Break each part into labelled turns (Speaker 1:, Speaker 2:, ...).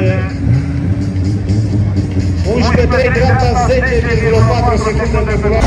Speaker 1: de 11-3, dreapta 10,4 secunde pe culoare.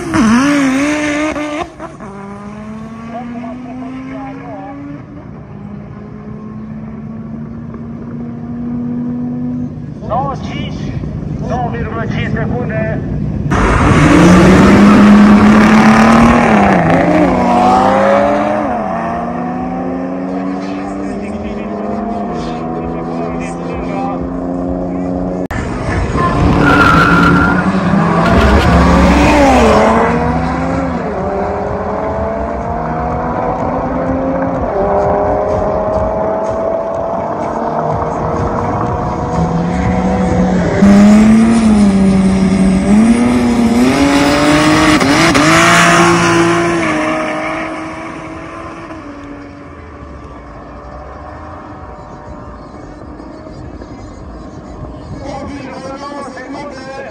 Speaker 2: my bed.